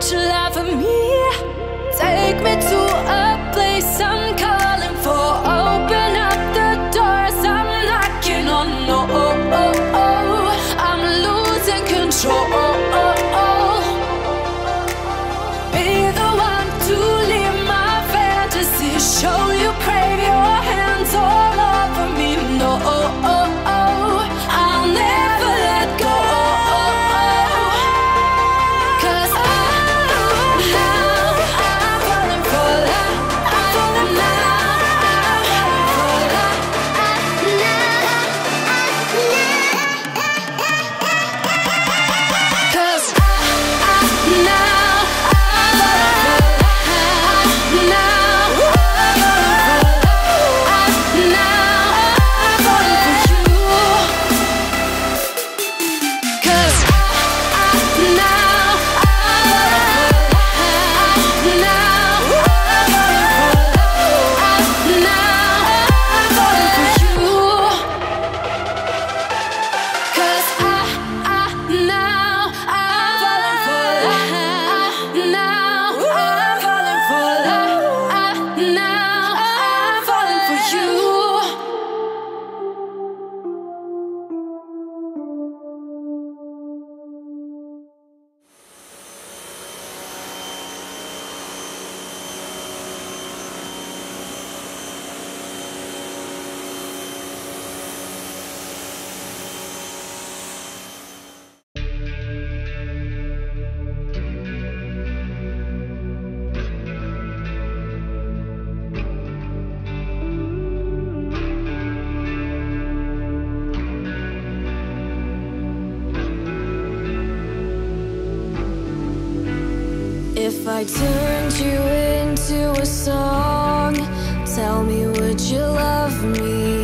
Feel, but you laugh at me. Take me to a place I'm calling for. Open up the doors, I'm knocking on. No, I'm losing control. Be the one to leave my fantasy. Show you crave your hands all over me. No, I'll If I turned you into a song, tell me would you love me?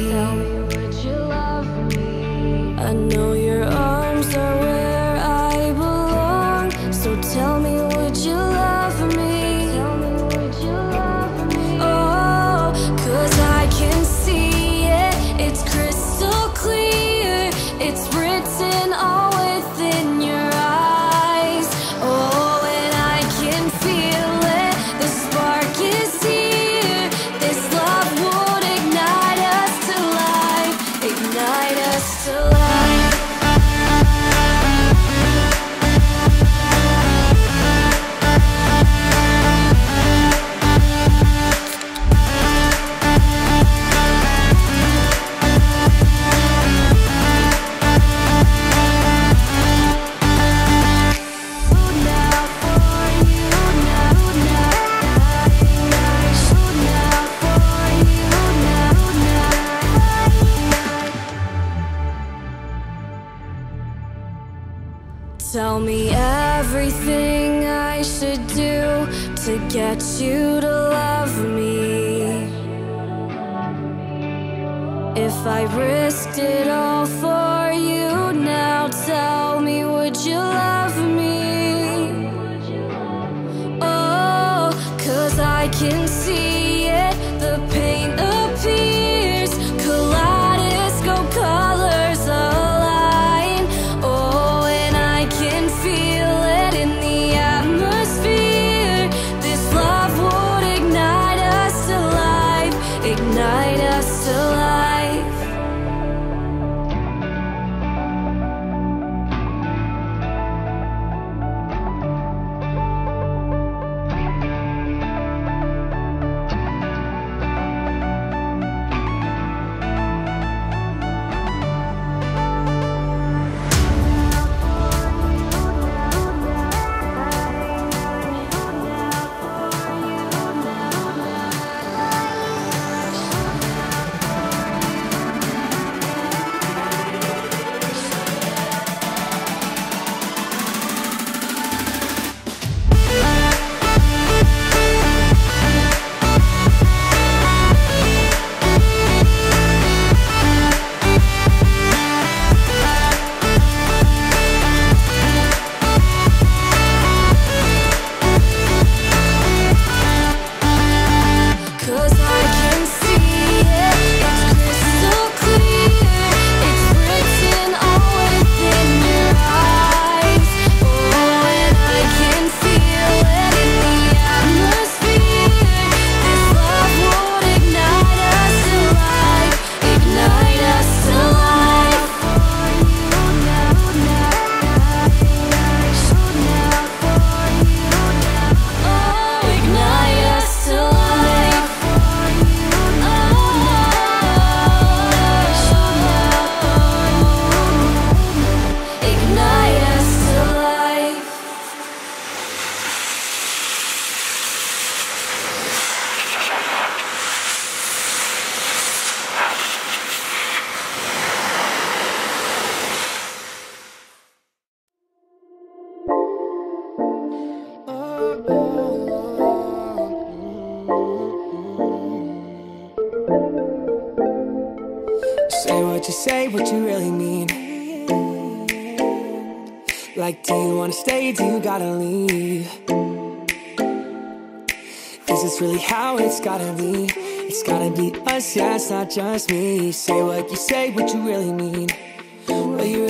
If I risked it all for you now, tell me, would you love me? Oh, cause I can see it, the pain appears, kaleidoscope colors align. Oh, and I can feel it in the atmosphere. This love would ignite us alive, ignite us alive. Say what you say, what you really mean. Like, do you wanna stay? Do you gotta leave? Is this really how it's gotta be? It's gotta be us, yeah, it's not just me. Say what you say, what you really mean. Well, you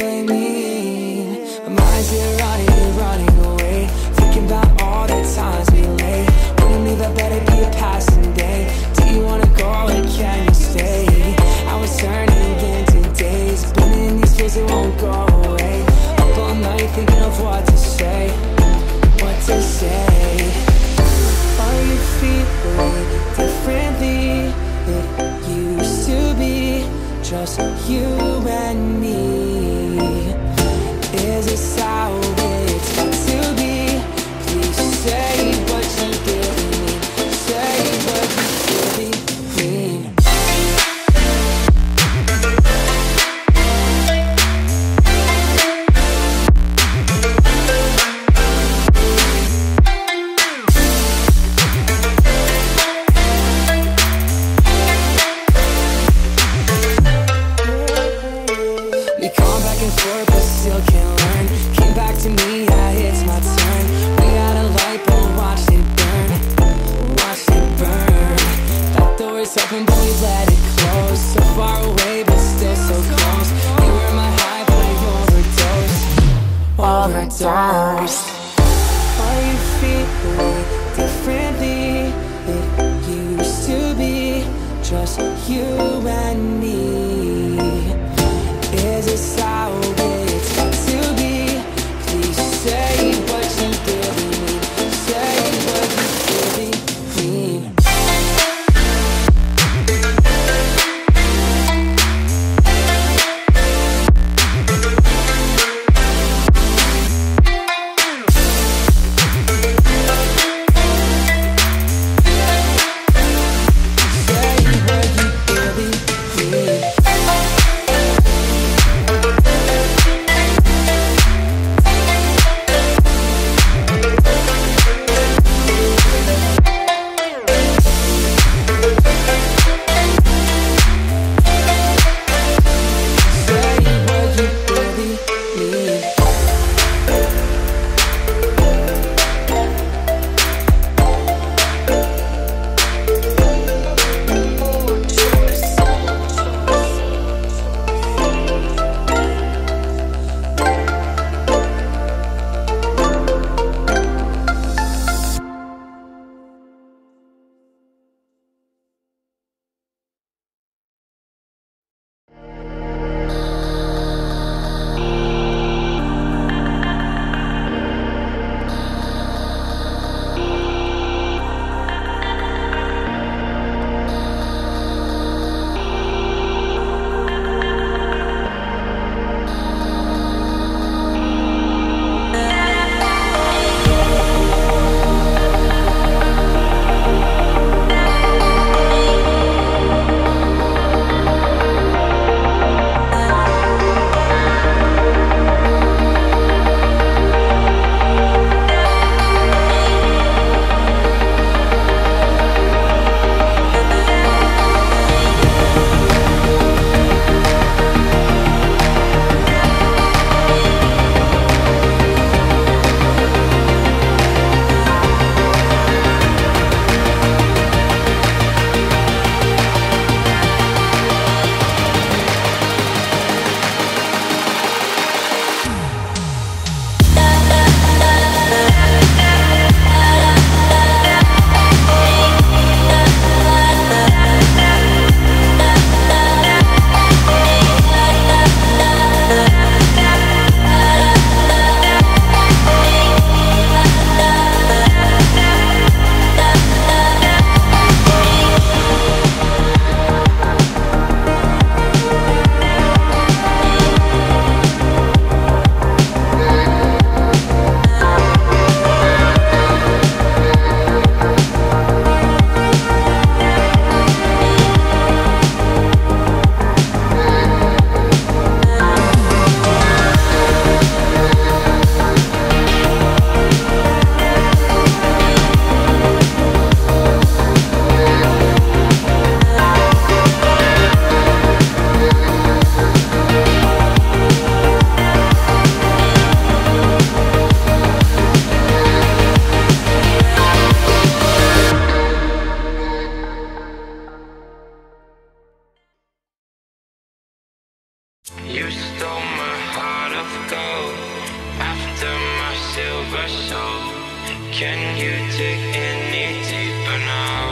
you dig any deeper now?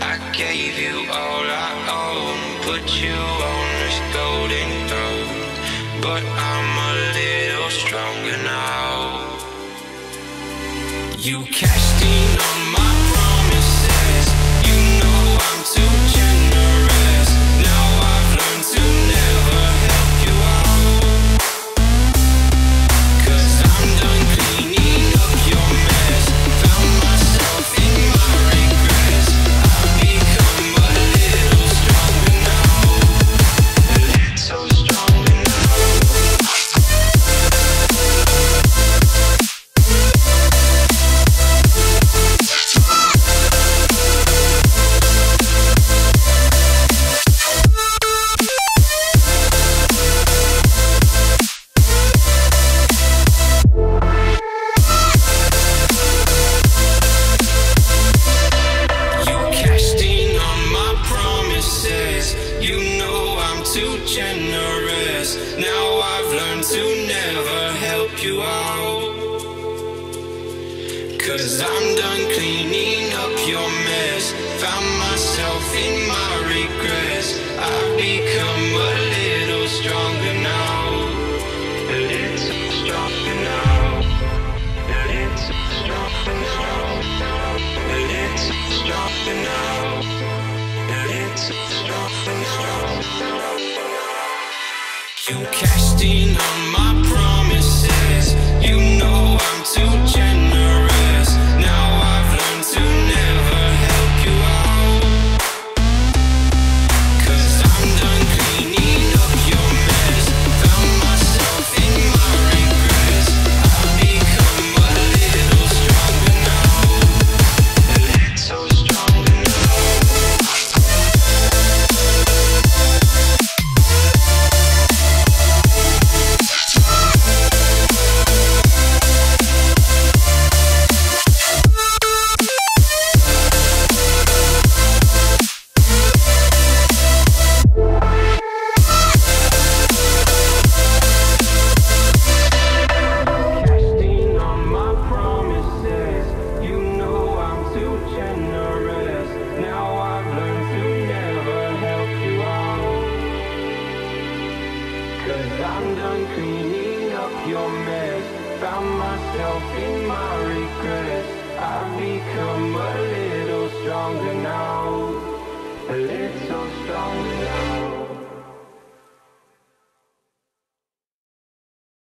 I gave you all I own, put you on this golden throne, but I'm a little stronger now. You cashed in.